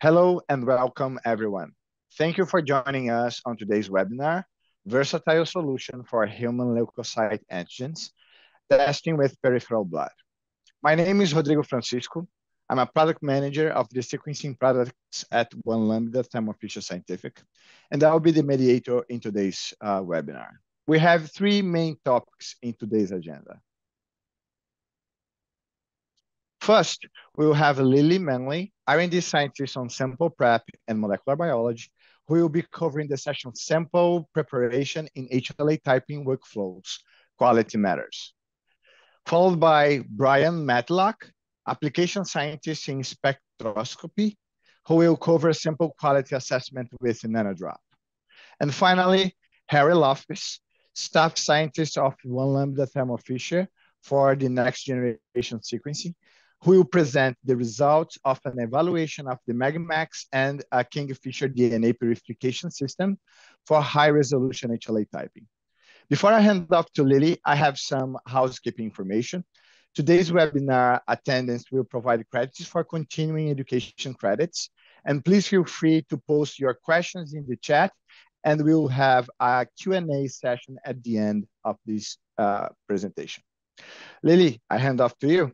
Hello and welcome, everyone. Thank you for joining us on today's webinar, Versatile Solution for Human Leukocyte Antigens, Testing with Peripheral Blood. My name is Rodrigo Francisco. I'm a product manager of the sequencing products at One Lambda Thermo Fisher Scientific, and I'll be the mediator in today's uh, webinar. We have three main topics in today's agenda. First, we will have Lily Manley, R&D scientist on sample prep and molecular biology, who will be covering the session sample preparation in HLA typing workflows, quality matters. Followed by Brian Matlock, application scientist in spectroscopy, who will cover sample quality assessment with NanoDrop. And finally, Harry Loftus, staff scientist of One Lambda Thermo Fisher for the next generation sequencing, who will present the results of an evaluation of the MagMax and a Kingfisher DNA purification system for high-resolution HLA typing. Before I hand off to Lily, I have some housekeeping information. Today's webinar attendance will provide credits for continuing education credits. And please feel free to post your questions in the chat and we'll have a Q&A session at the end of this uh, presentation. Lily, I hand off to you.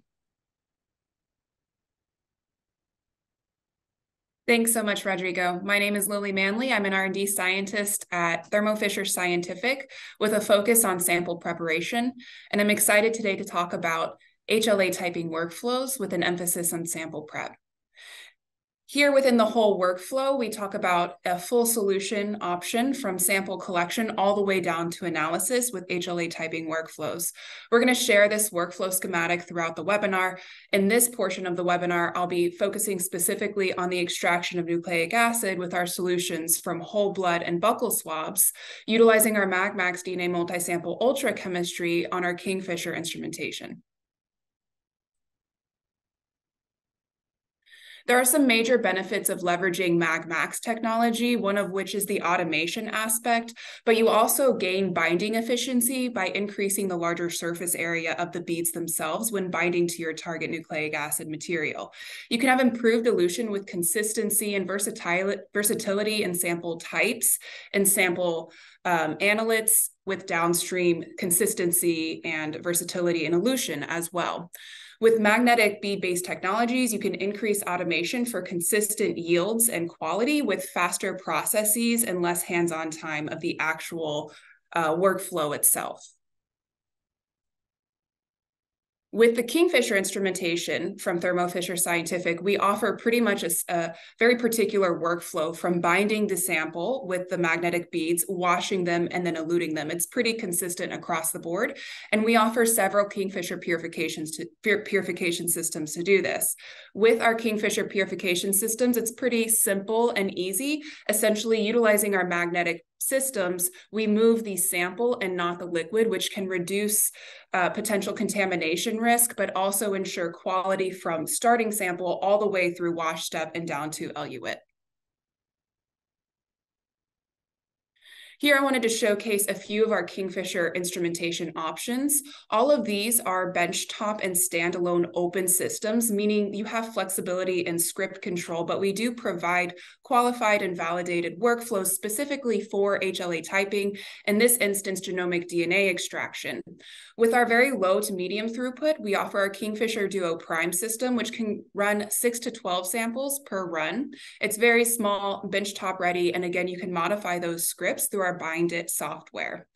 Thanks so much, Rodrigo. My name is Lily Manley. I'm an R&D scientist at Thermo Fisher Scientific with a focus on sample preparation. And I'm excited today to talk about HLA typing workflows with an emphasis on sample prep. Here within the whole workflow, we talk about a full solution option from sample collection all the way down to analysis with HLA typing workflows. We're going to share this workflow schematic throughout the webinar. In this portion of the webinar, I'll be focusing specifically on the extraction of nucleic acid with our solutions from whole blood and buccal swabs, utilizing our MagMax DNA multisample ultra chemistry on our Kingfisher instrumentation. There are some major benefits of leveraging MagMax technology, one of which is the automation aspect, but you also gain binding efficiency by increasing the larger surface area of the beads themselves when binding to your target nucleic acid material. You can have improved dilution with consistency and versatility in sample types and sample um, analytes with downstream consistency and versatility in elution as well. With magnetic bead-based technologies, you can increase automation for consistent yields and quality with faster processes and less hands-on time of the actual uh, workflow itself. With the Kingfisher instrumentation from Thermo Fisher Scientific, we offer pretty much a, a, very particular workflow from binding the sample with the magnetic beads, washing them, and then eluting them. It's pretty consistent across the board. And we offer several Kingfisher purifications to, purification systems to do this. With our Kingfisher purification systems, it's pretty simple and easy, essentially utilizing our magnetic systems, we move the sample and not the liquid, which can reduce uh, potential contamination risk, but also ensure quality from starting sample all the way through wash step and down to eluate. Here, I wanted to showcase a few of our Kingfisher instrumentation options. All of these are benchtop and standalone open systems, meaning you have flexibility in script control, but we do provide qualified and validated workflows specifically for HLA typing, in this instance, genomic DNA extraction. With our very low to medium throughput, we offer our Kingfisher Duo Prime system, which can run 6 to 12 samples per run. It's very small, benchtop ready, and again, you can modify those scripts through our our BindIt software.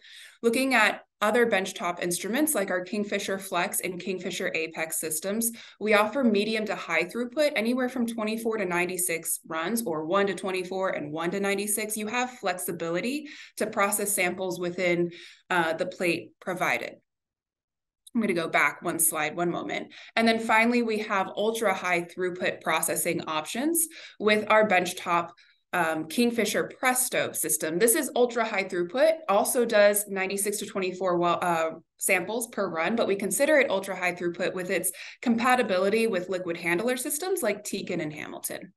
Looking at other benchtop instruments like our Kingfisher Flex and Kingfisher Apex systems, we offer medium to high throughput, anywhere from 24 to 96 runs or 1 to 24 and 1 to 96. You have flexibility to process samples within uh, the plate provided. I'm going to go back one slide, one moment. And then finally, we have ultra high throughput processing options with our benchtop um, Kingfisher Presto system. This is ultra high throughput, also does 96 to 24 well, uh, samples per run, but we consider it ultra high throughput with its compatibility with liquid handler systems like Tecan and Hamilton.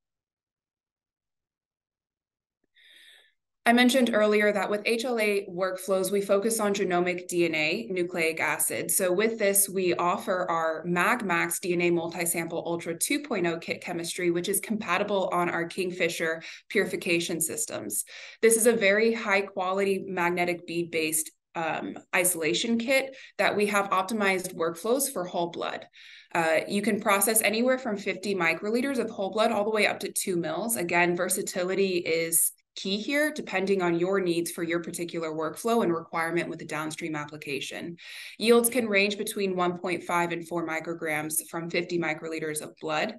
I mentioned earlier that with HLA workflows, we focus on genomic DNA nucleic acid. So with this, we offer our MagMax DNA multisample Ultra 2.0 kit chemistry, which is compatible on our Kingfisher purification systems. This is a very high quality magnetic bead based um, isolation kit that we have optimized workflows for whole blood. Uh, you can process anywhere from 50 microliters of whole blood all the way up to two mils. Again, versatility is key here, depending on your needs for your particular workflow and requirement with the downstream application. Yields can range between 1.5 and 4 micrograms from 50 microliters of blood.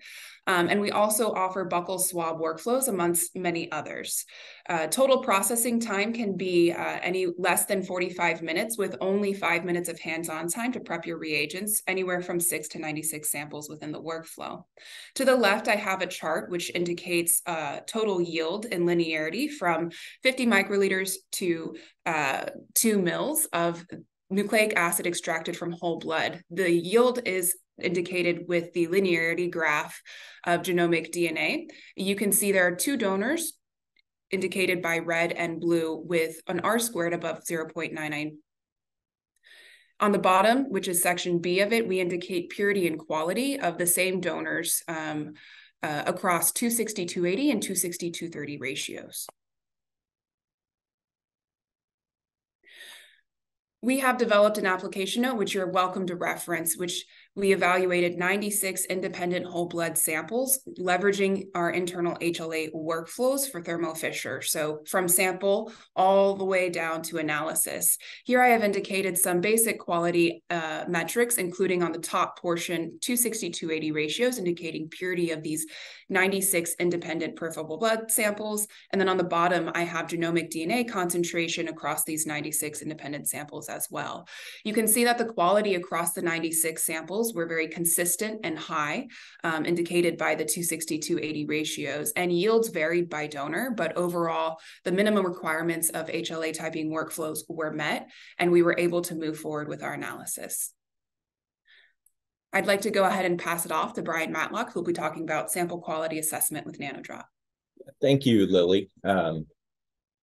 Um, and we also offer buccal swab workflows amongst many others. Uh, total processing time can be uh, any less than 45 minutes with only five minutes of hands-on time to prep your reagents, anywhere from six to 96 samples within the workflow. To the left, I have a chart which indicates uh, total yield and linearity from 50 microliters to uh, two mils of nucleic acid extracted from whole blood. The yield is indicated with the linearity graph of genomic DNA. You can see there are two donors indicated by red and blue with an R squared above 0.99. On the bottom, which is section B of it, we indicate purity and quality of the same donors um, uh, across 260, 280 and 260, 230 ratios. We have developed an application note, which you're welcome to reference, which we evaluated 96 independent whole blood samples, leveraging our internal HLA workflows for Thermo Fisher. So from sample all the way down to analysis. Here I have indicated some basic quality uh, metrics, including on the top portion, 260, 280 ratios, indicating purity of these 96 independent peripheral blood samples. And then on the bottom, I have genomic DNA concentration across these 96 independent samples as well. You can see that the quality across the 96 samples were very consistent and high, um, indicated by the 260 280 ratios, and yields varied by donor, but overall, the minimum requirements of HLA typing workflows were met, and we were able to move forward with our analysis. I'd like to go ahead and pass it off to Brian Matlock, who will be talking about sample quality assessment with NanoDrop. Thank you, Lily. Um,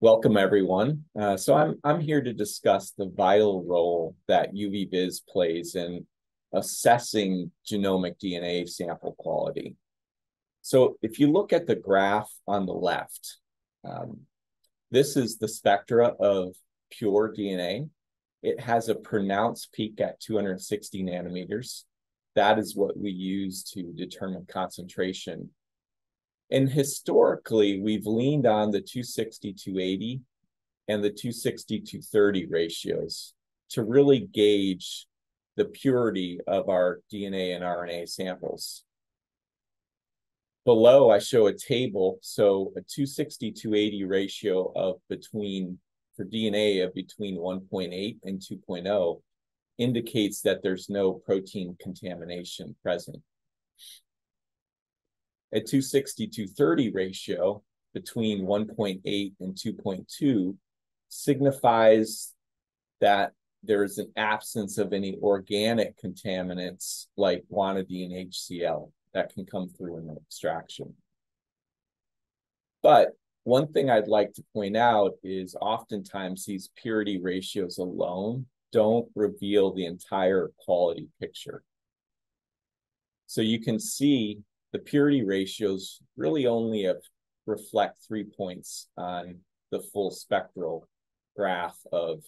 welcome everyone. Uh, so I'm I'm here to discuss the vital role that UV-Vis plays in assessing genomic DNA sample quality. So if you look at the graph on the left, um, this is the spectra of pure DNA. It has a pronounced peak at 260 nanometers. That is what we use to determine concentration. And historically, we've leaned on the 260 280 and the 260 230 ratios to really gauge the purity of our DNA and RNA samples. Below, I show a table. So a 260, 280 ratio of between, for DNA of between 1.8 and 2.0 indicates that there's no protein contamination present. A 260, 230 ratio between 1.8 and 2.2 signifies that there's an absence of any organic contaminants like guanidine HCl that can come through in the extraction. But one thing I'd like to point out is oftentimes these purity ratios alone don't reveal the entire quality picture. So you can see the purity ratios really only reflect three points on the full spectral graph of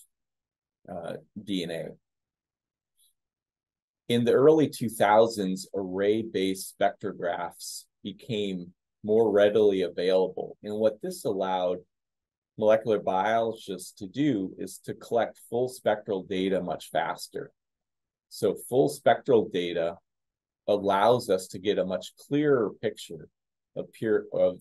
uh, DNA. In the early 2000s, array-based spectrographs became more readily available. And what this allowed molecular biologists to do is to collect full spectral data much faster. So full spectral data allows us to get a much clearer picture of pure of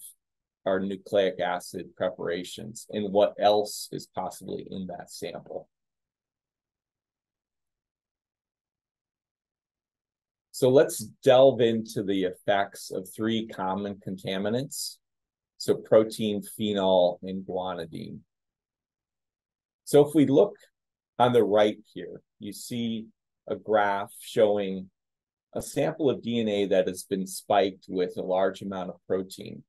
our nucleic acid preparations and what else is possibly in that sample. So let's delve into the effects of three common contaminants. So protein, phenol, and guanidine. So if we look on the right here, you see a graph showing a sample of DNA that has been spiked with a large amount of protein.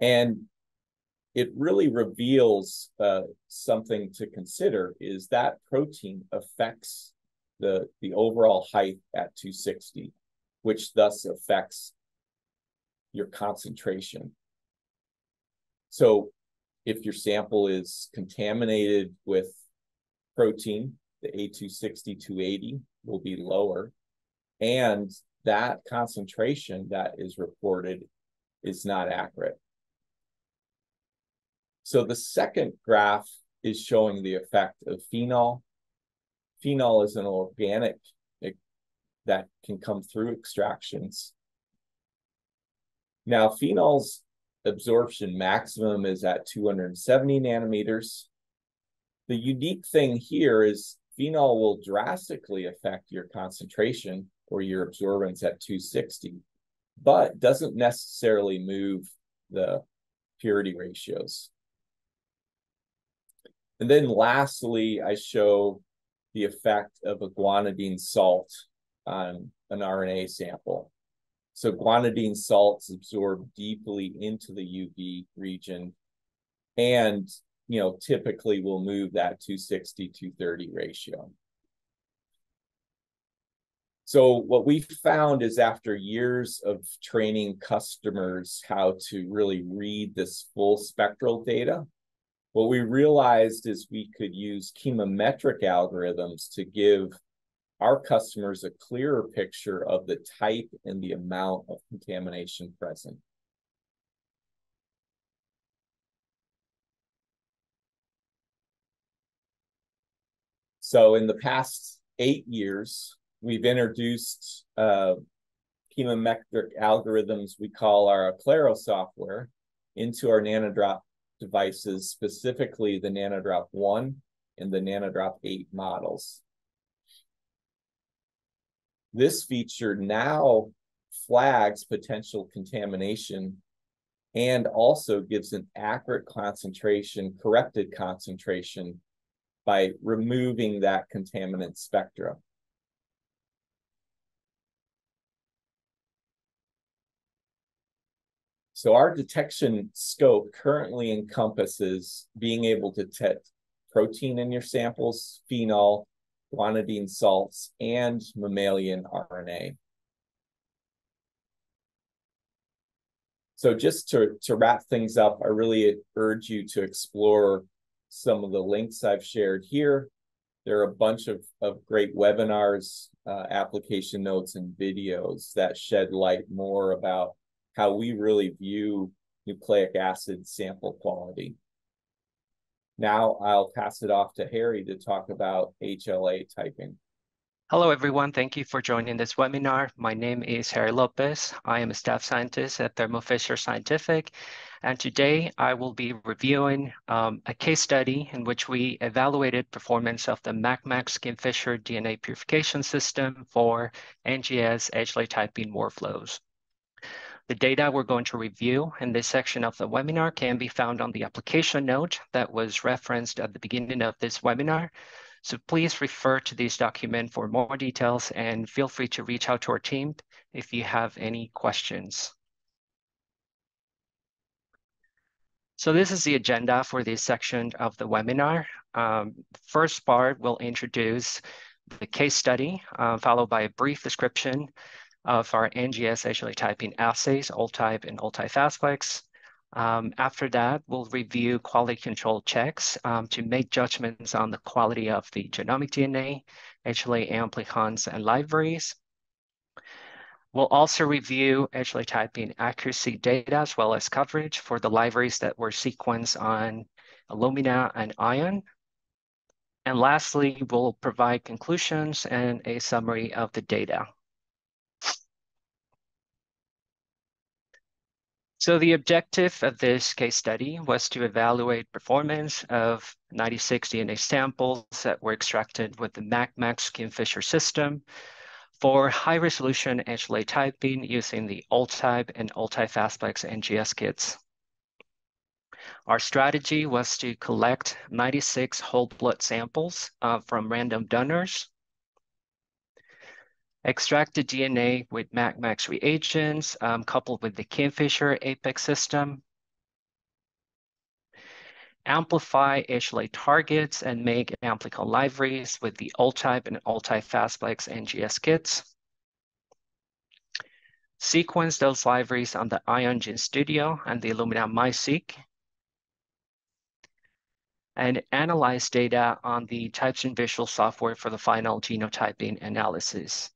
And it really reveals uh, something to consider is that protein affects the, the overall height at 260, which thus affects your concentration. So if your sample is contaminated with protein, the A260, 280 will be lower. And that concentration that is reported is not accurate. So the second graph is showing the effect of phenol. Phenol is an organic that can come through extractions. Now, phenol's absorption maximum is at 270 nanometers. The unique thing here is phenol will drastically affect your concentration or your absorbance at 260, but doesn't necessarily move the purity ratios. And then lastly, I show the effect of a guanidine salt on an RNA sample. So guanidine salts absorb deeply into the UV region and you know typically will move that 260 230 ratio. So what we found is after years of training customers how to really read this full spectral data, what we realized is we could use chemometric algorithms to give our customers a clearer picture of the type and the amount of contamination present. So in the past eight years, we've introduced uh, chemometric algorithms we call our Acclaro software into our NanoDrop devices, specifically the NanoDrop 1 and the NanoDrop 8 models. This feature now flags potential contamination and also gives an accurate concentration, corrected concentration by removing that contaminant spectra. So our detection scope currently encompasses being able to detect protein in your samples, phenol, guanidine salts, and mammalian RNA. So just to, to wrap things up, I really urge you to explore some of the links I've shared here. There are a bunch of, of great webinars, uh, application notes, and videos that shed light more about how we really view nucleic acid sample quality. Now I'll pass it off to Harry to talk about HLA typing. Hello, everyone. Thank you for joining this webinar. My name is Harry Lopez. I am a staff scientist at Thermo Fisher Scientific. And today I will be reviewing um, a case study in which we evaluated performance of the MagMax Kingfisher DNA purification system for NGS HLA typing workflows. The data we're going to review in this section of the webinar can be found on the application note that was referenced at the beginning of this webinar. So please refer to this document for more details and feel free to reach out to our team if you have any questions. So this is the agenda for this section of the webinar. Um, first part will introduce the case study, uh, followed by a brief description of our NGS HLA typing assays, AllType and AllType FASTplex. Um, after that, we'll review quality control checks um, to make judgments on the quality of the genomic DNA, HLA amplicons, and libraries. We'll also review HLA typing accuracy data as well as coverage for the libraries that were sequenced on Illumina and Ion. And lastly, we'll provide conclusions and a summary of the data. So the objective of this case study was to evaluate performance of 96 DNA samples that were extracted with the MagMax Kingfisher system for high-resolution HLA typing using the AllType and AllType FASTplex NGS kits. Our strategy was to collect 96 whole blood samples uh, from random donors extract the DNA with MagMax reagents um, coupled with the Kingfisher Apex system. amplify HLA targets and make amplicon libraries with the AllType and AllType FASTplex NGS kits. Sequence those libraries on the Ion Gene Studio and the Illumina MiSeq. And analyze data on the TypeStream Visual software for the final genotyping analysis.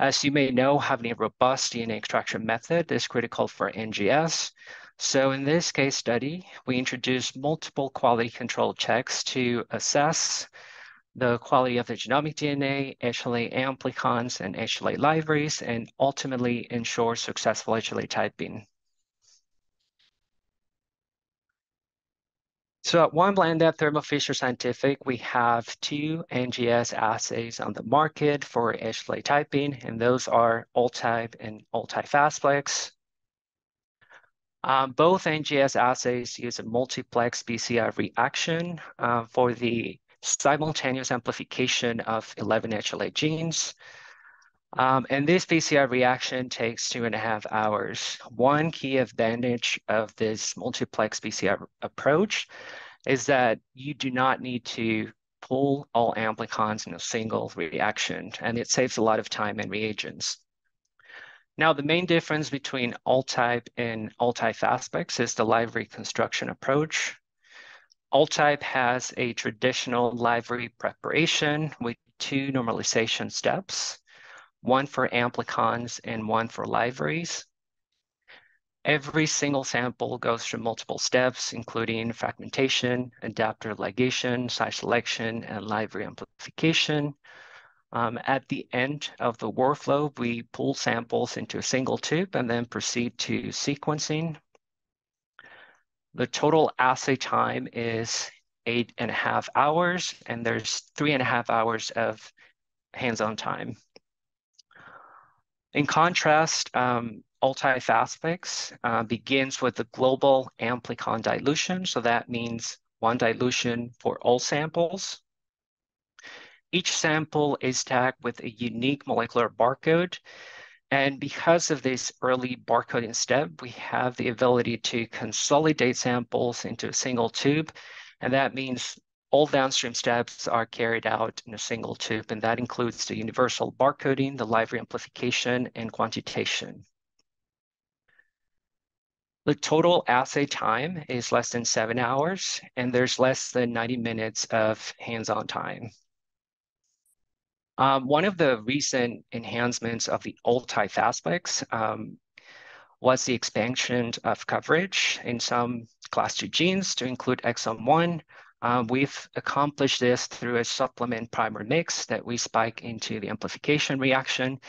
As you may know, having a robust DNA extraction method is critical for NGS. So in this case study, we introduced multiple quality control checks to assess the quality of the genomic DNA, HLA amplicons, and HLA libraries, and ultimately ensure successful HLA typing. So at One Lambda Thermo Fisher Scientific, we have two NGS assays on the market for HLA typing, and those are AllType and AllType FASTplex. Um, both NGS assays use a multiplex PCR reaction uh, for the simultaneous amplification of 11 HLA genes. Um, and this PCR reaction takes two and a half hours. One key advantage of this multiplex PCR approach is that you do not need to pull all amplicons in a single reaction, and it saves a lot of time and reagents. Now, the main difference between AllType and AllType FASTplex is the library construction approach. AllType has a traditional library preparation with two normalization steps one for amplicons and one for libraries. Every single sample goes through multiple steps, including fragmentation, adapter ligation, size selection, and library amplification. Um, at the end of the workflow, we pull samples into a single tube and then proceed to sequencing. The total assay time is eight and a half hours, and there's three and a half hours of hands-on time. In contrast, um, uh, begins with the global amplicon dilution. So that means one dilution for all samples. Each sample is tagged with a unique molecular barcode. And because of this early barcoding step, we have the ability to consolidate samples into a single tube. And that means all downstream steps are carried out in a single tube, and that includes the universal barcoding, the library amplification, and quantitation. The total assay time is less than seven hours, and there's less than 90 minutes of hands-on time. Um, one of the recent enhancements of the AllType FASTplex um, was the expansion of coverage in some class 2 genes to include exon 1, um, we've accomplished this through a supplement primer mix that we spike into the amplification reaction.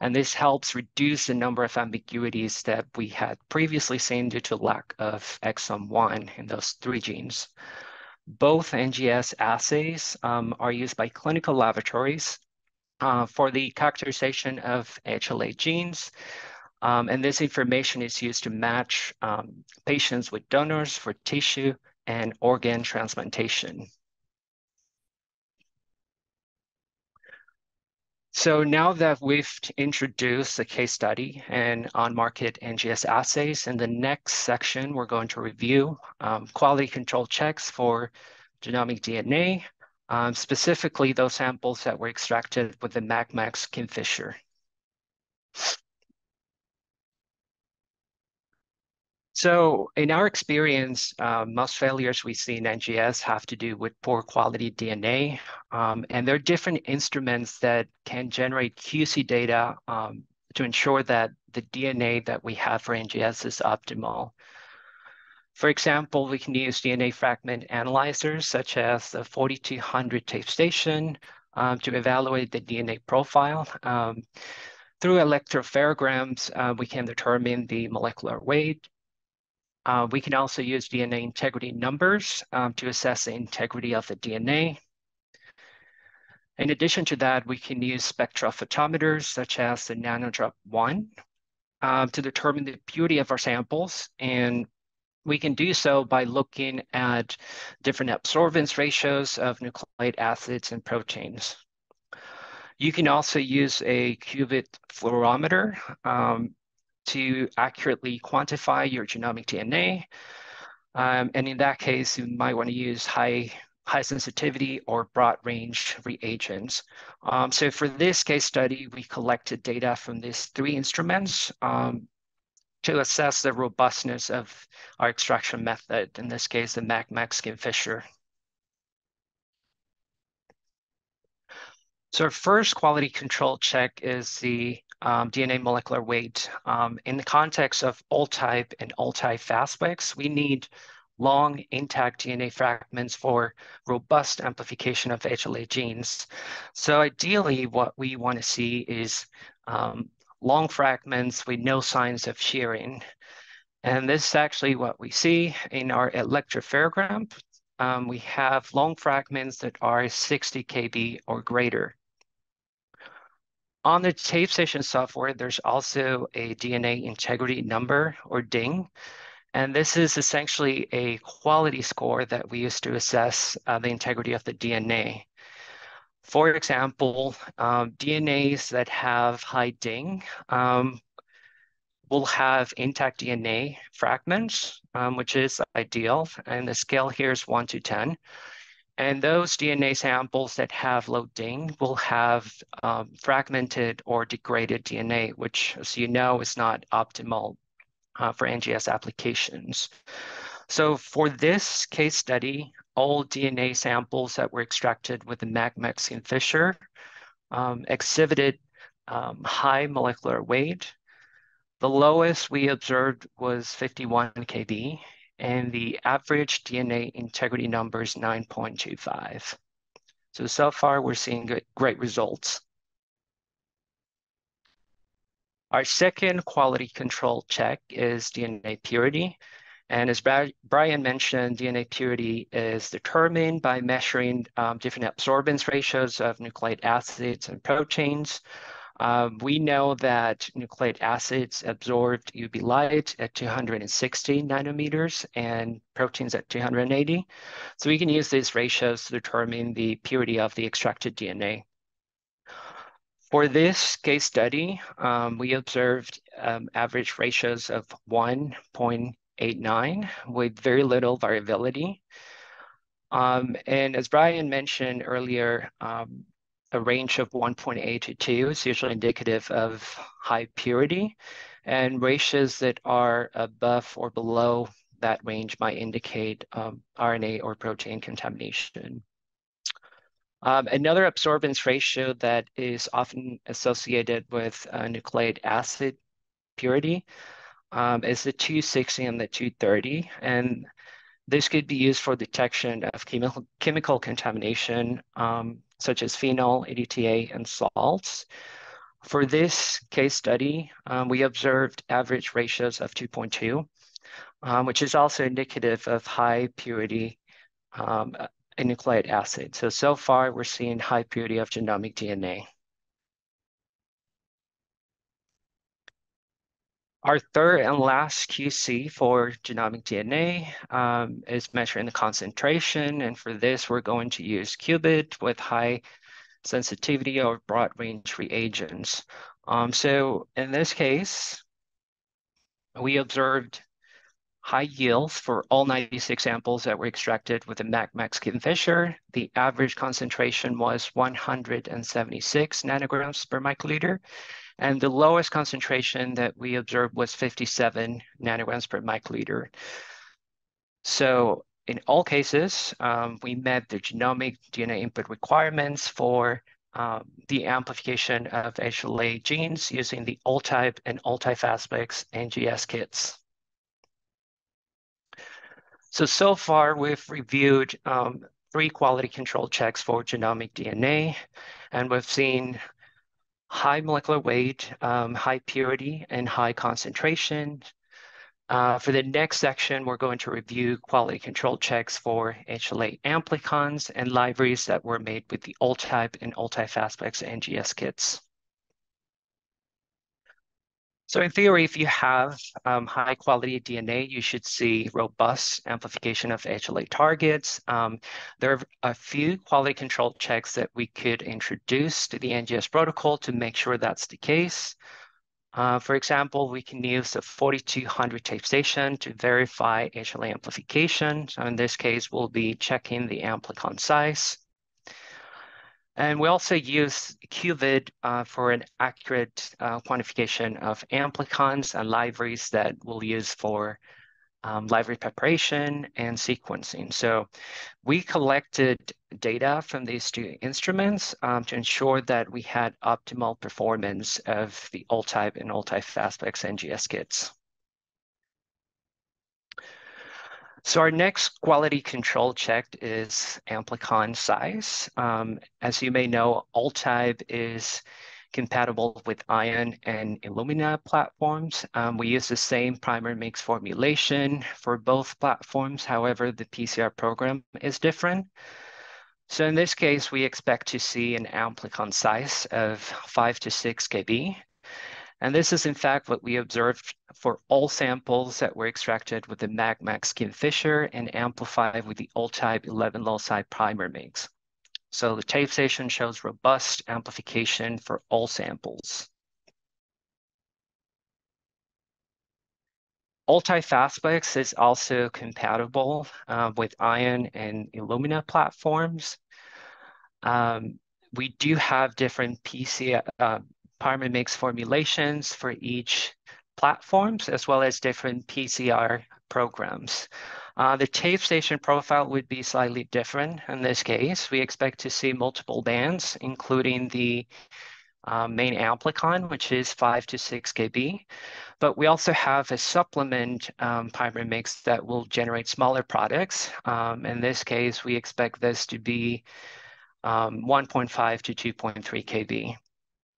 And this helps reduce the number of ambiguities that we had previously seen due to lack of exon 1 in those three genes. Both NGS assays um, are used by clinical laboratories uh, for the characterization of HLA genes. Um, and this information is used to match um, patients with donors for tissue and organ transplantation. So now that we've introduced the case study and on-market NGS assays, in the next section, we're going to review um, quality control checks for genomic DNA, um, specifically those samples that were extracted with the MagMax Kingfisher. So in our experience, uh, most failures we see in NGS have to do with poor quality DNA. Um, and there are different instruments that can generate QC data um, to ensure that the DNA that we have for NGS is optimal. For example, we can use DNA fragment analyzers such as the 4200 TapeStation um, to evaluate the DNA profile. Um, through electropherograms, uh, we can determine the molecular weight, uh, we can also use DNA integrity numbers um, to assess the integrity of the DNA. In addition to that, we can use spectrophotometers such as the NanoDrop 1 um, to determine the purity of our samples. And we can do so by looking at different absorbance ratios of nucleic acids and proteins. You can also use a qubit fluorometer um, to accurately quantify your genomic DNA. Um, and in that case, you might want to use high high sensitivity or broad range reagents. Um, so for this case study, we collected data from these three instruments um, to assess the robustness of our extraction method, in this case, the MagMax Kingfisher. So our first quality control check is the um, DNA molecular weight. Um, in the context of AllType and all type FASTplex, we need long intact DNA fragments for robust amplification of HLA genes. So ideally, what we want to see is um, long fragments with no signs of shearing. And this is actually what we see in our electropherogram. Um, we have long fragments that are 60 kb or greater. On the TapeStation software, there's also a DNA integrity number or DIN. And this is essentially a quality score that we use to assess uh, the integrity of the DNA. For example, um, DNAs that have high DIN um, will have intact DNA fragments, um, which is ideal. And the scale here is 1 to 10. And those DNA samples that have low DIN will have um, fragmented or degraded DNA, which, as you know, is not optimal uh, for NGS applications. So for this case study, all DNA samples that were extracted with the MagMax Kingfisher um, exhibited um, high molecular weight. The lowest we observed was 51 kb, and the average DNA integrity number is 9.25. So, so far we're seeing great results. Our second quality control check is DNA purity. And as Brian mentioned, DNA purity is determined by measuring um, different absorbance ratios of nucleic acids and proteins. Um, we know that nucleic acids absorbed UV light at 260 nanometers and proteins at 280. So we can use these ratios to determine the purity of the extracted DNA. For this case study, um, we observed um, average ratios of 1.89 with very little variability. Um, and as Brian mentioned earlier, um, a range of 1.8 to 2 is usually indicative of high purity, and ratios that are above or below that range might indicate um, RNA or protein contamination. Um, another absorbance ratio that is often associated with uh, nucleic acid purity um, is the 260 and the 230. And this could be used for detection of chemical, chemical contamination um, such as phenol, EDTA, and salts. For this case study, um, we observed average ratios of 2.2, um, which is also indicative of high purity um, nucleic acid. So, so far we're seeing high purity of genomic DNA. Our third and last QC for genomic DNA um, is measuring the concentration. And for this, we're going to use Qubit with high sensitivity or broad range reagents. Um, so in this case, we observed high yields for all 96 samples that were extracted with the MagMax Kingfisher. The average concentration was 176 nanograms per microliter. And the lowest concentration that we observed was 57 nanograms per microliter. So in all cases, um, we met the genomic DNA input requirements for um, the amplification of HLA genes using the AllType and AllType NGS kits. So, so far we've reviewed um, three quality control checks for genomic DNA, and we've seen high molecular weight, um, high purity, and high concentration. Uh, for the next section, we're going to review quality control checks for HLA amplicons and libraries that were made with the AllType and AllType FASTplex NGS kits. So in theory, if you have um, high quality DNA, you should see robust amplification of HLA targets. Um, there are a few quality control checks that we could introduce to the NGS protocol to make sure that's the case. Uh, for example, we can use a 4200 TapeStation to verify HLA amplification. So in this case, we'll be checking the amplicon size. And we also use Qubit uh, for an accurate uh, quantification of amplicons and libraries that we'll use for um, library preparation and sequencing. So we collected data from these two instruments um, to ensure that we had optimal performance of the AllType and AllType FASTplex NGS kits. So our next quality control check is amplicon size. Um, as you may know, AllType is compatible with Ion and Illumina platforms. Um, we use the same primer mix formulation for both platforms. However, the PCR program is different. So in this case, we expect to see an amplicon size of 5 to 6 kb. And this is in fact what we observed for all samples that were extracted with the MagMax Kingfisher and amplified with the AllType 11 loci primer mix. So the TapeStation shows robust amplification for all samples. Multi-FASTplex is also compatible uh, with Ion and Illumina platforms. Um, we do have different PC, uh, Primer mix formulations for each platforms, as well as different PCR programs. Uh, the TapeStation profile would be slightly different in this case. We expect to see multiple bands, including the uh, main amplicon, which is 5 to 6 kb. But we also have a supplement um, primer mix that will generate smaller products. Um, in this case, we expect this to be um, 1.5 to 2.3 kb.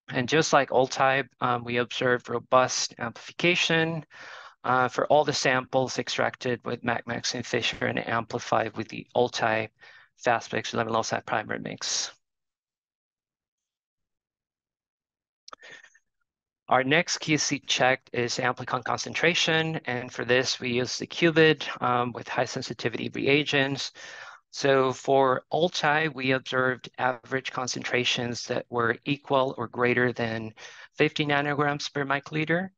And just like AllType, um, we observed robust amplification uh, for all the samples extracted with MagMax Kingfisher and amplified with the AllType FASTplex 11 loci primer mix. Our next QC check is amplicon concentration, and for this we use the Qubit um, with high sensitivity reagents. So for AllType, we observed average concentrations that were equal or greater than 50 nanograms per microliter.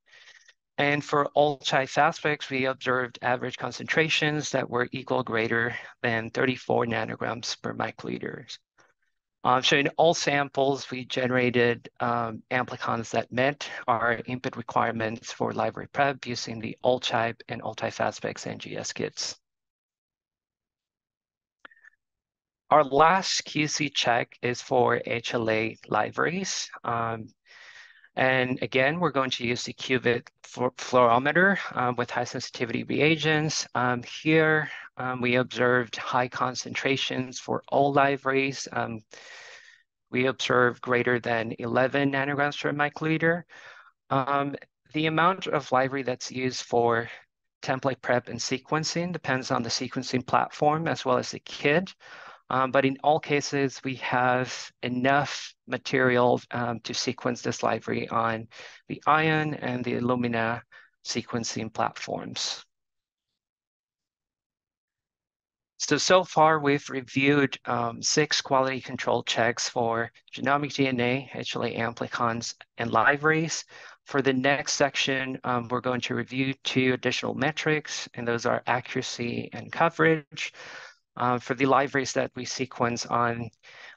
And for AllType we observed average concentrations that were equal or greater than 34 nanograms per microliter. Um, so in all samples, we generated um, amplicons that met our input requirements for library prep using the AllType and AllType NGS kits. Our last QC check is for HLA libraries. Um, and again, we're going to use the Qubit fluorometer um, with high sensitivity reagents. Um, here, um, we observed high concentrations for all libraries. Um, we observed greater than 11 nanograms per microliter. Um, the amount of library that's used for template prep and sequencing depends on the sequencing platform as well as the kit. Um, but in all cases, we have enough material um, to sequence this library on the ION and the Illumina sequencing platforms. So, so far we've reviewed um, six quality control checks for genomic DNA, HLA amplicons, and libraries. For the next section, um, we're going to review two additional metrics, and those are accuracy and coverage uh, for the libraries that we sequence on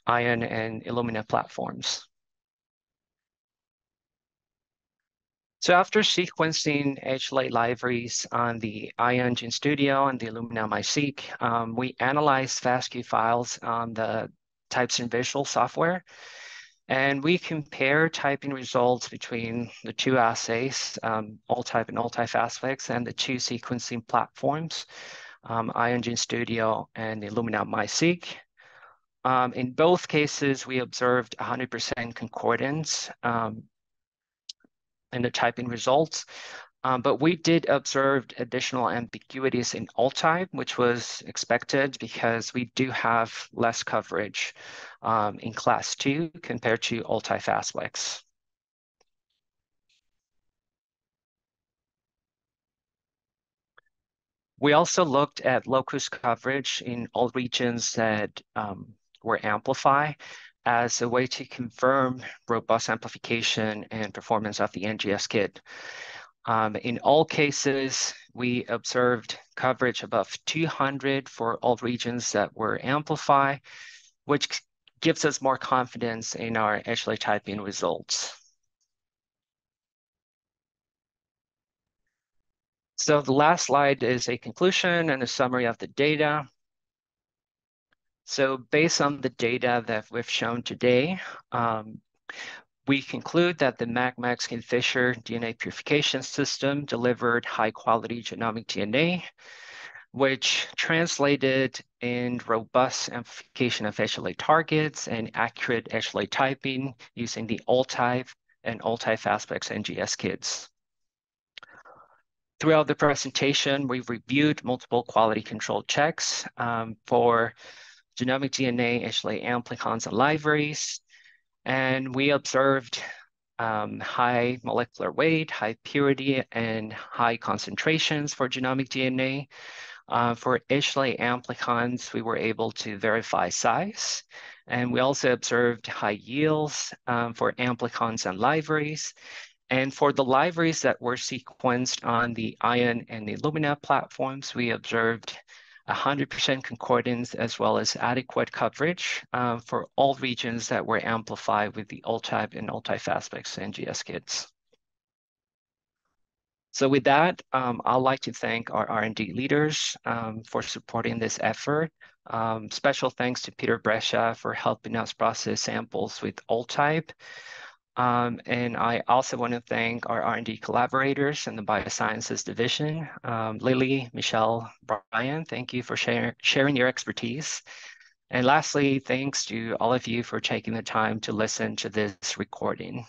ION and Illumina platforms. So after sequencing HLA libraries on the ION Gene Studio and the Illumina MiSeq, um, we analyze FASTQ files on the TypeStream Visual software. And we compare typing results between the two assays, um, AllType and all type FASTplex, and the two sequencing platforms um, ION Gene Studio and Illumina MiSeq. Um, in both cases, we observed 100% concordance um, in the typing results. Um, but we did observe additional ambiguities in AllType, which was expected because we do have less coverage um, in class two compared to AllType FASTplex. We also looked at locus coverage in all regions that um, were amplified. as a way to confirm robust amplification and performance of the NGS kit. Um, in all cases, we observed coverage above 200 for all regions that were amplified, which gives us more confidence in our HLA typing results. So the last slide is a conclusion and a summary of the data. So based on the data that we've shown today, um, we conclude that the MagMax Kingfisher DNA purification system delivered high quality genomic DNA, which translated in robust amplification of HLA targets and accurate HLA typing using the AllType and AllType FASTplex NGS kits. Throughout the presentation, we've reviewed multiple quality control checks um, for genomic DNA, HLA amplicons, and libraries. And we observed um, high molecular weight, high purity, and high concentrations for genomic DNA. Uh, for HLA amplicons, we were able to verify size. And we also observed high yields um, for amplicons and libraries. And for the libraries that were sequenced on the ION and the Illumina platforms, we observed 100% concordance as well as adequate coverage uh, for all regions that were amplified with the AllType and AllType FASTplex NGS kits. So with that, um, I'd like to thank our R&D leaders um, for supporting this effort. Um, special thanks to Peter Brescia for helping us process samples with AllType. Um, and I also want to thank our R&D collaborators in the Biosciences Division. Um, Lily, Michelle, Brian, thank you for share, sharing your expertise. And lastly, thanks to all of you for taking the time to listen to this recording.